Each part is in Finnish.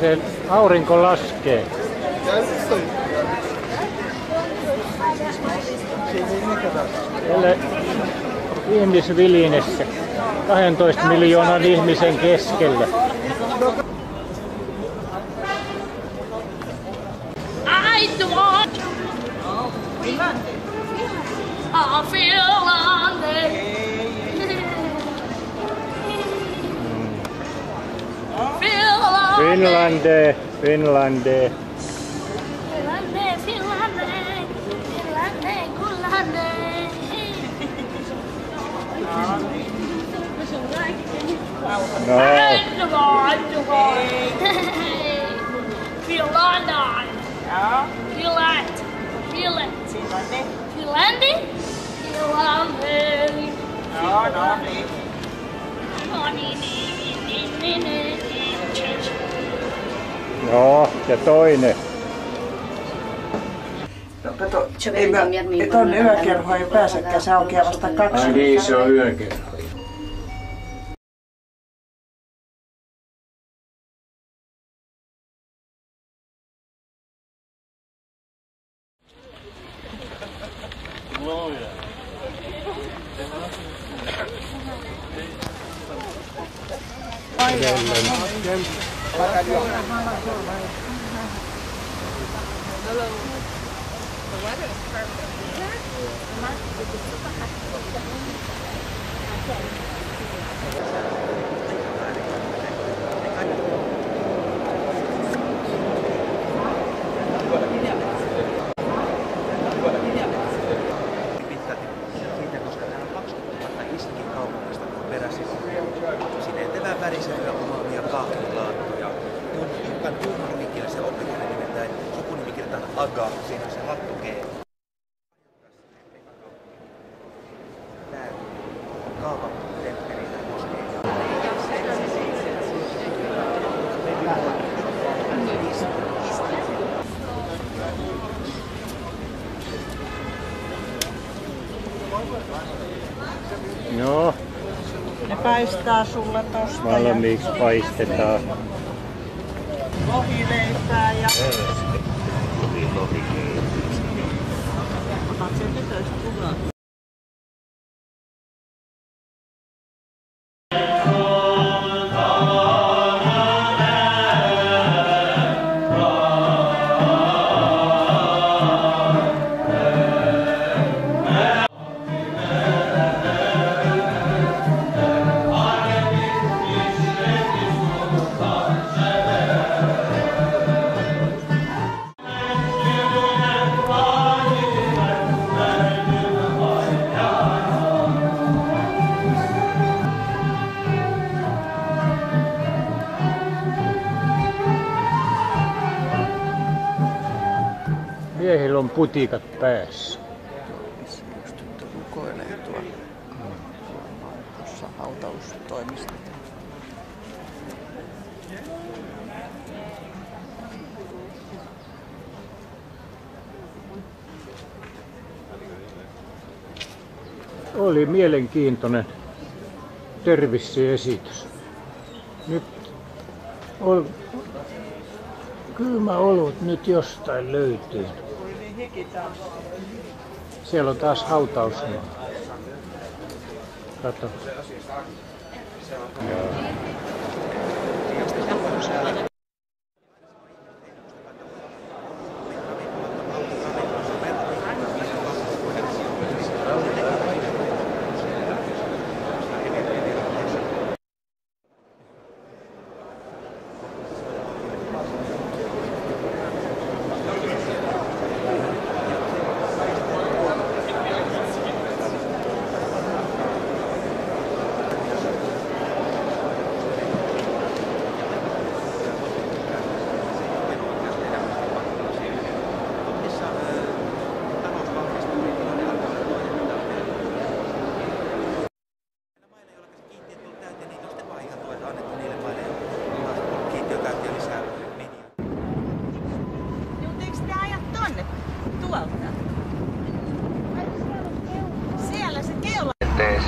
Se aurinko laskee. Tällä ihmisvilinessä 12 miljoonan ihmisen keskellä. I I feel on on Finlande, Finlande. Finlande, Finlande, Finlande, Finlande. No, Finland. Ja, Finland. Finland. Finlandi. Finlandi? Finlandi. Ja, no niin. No niin, niin, niin, niin, niin, niin. No, ja toinen. No kato, ei mä, veri on ei pääsekään, se aukeaa vasta kaksi. Ai niin, se on yökerho. pitkälti siitä, koska täällä on 20 000 istäkin kaupungista kun peräisin. Siinä etevän värisellä omaavia kahvilaattoja. Tuon hiukan tunnimikielisen oppikielen nimeltään sukunimi kirjoitetaan Aga, siinä on se hattu G. Temppeli. No, Ne paistaa sulle tosta ja valmiiksi paistetaan. Lohileipää ja... Otat sen tytöistä kuvaa. Miehillä on putikat päässä. Tyttö tuolla. Oli mielenkiintoinen tervissiesitys. Nyt on kylmä olut nyt jostain löytyy. Niin. Siellä on taas hautaus. Kato. Joo.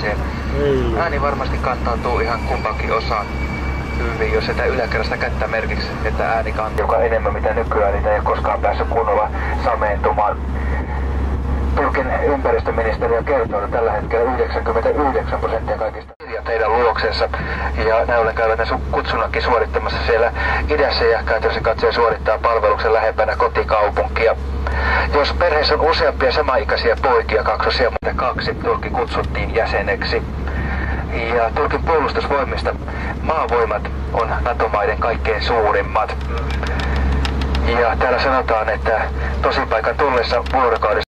Teeseen. Ei. Ääni varmasti kantautuu ihan kumpaankin osaan näkyviin, jos sitä yläkerrasta kättä merkiksi, että ääni kantaa. Joka enemmän mitä nykyään, niitä ei ole koskaan päässyt kunnolla sameentumaan. Turkin ympäristöministeriö kertoo, että tällä hetkellä 99 prosenttia kaikista ja teidän luoksensa. Ja näin ollen käyvät ne kutsunnakin suorittamassa siellä idässä ja käytännössä katsoen suorittaa palveluksen lähempänä kotikaupunkia. Jos perheessä on useampia samaikäisiä poikia, kaksosia, mutta kaksi, Turkki kutsuttiin jäseneksi. Ja Turkin puolustusvoimista maavoimat on NATO-maiden kaikkein suurimmat. Ja täällä sanotaan, että tosipaikan tullessa vuorokaudessa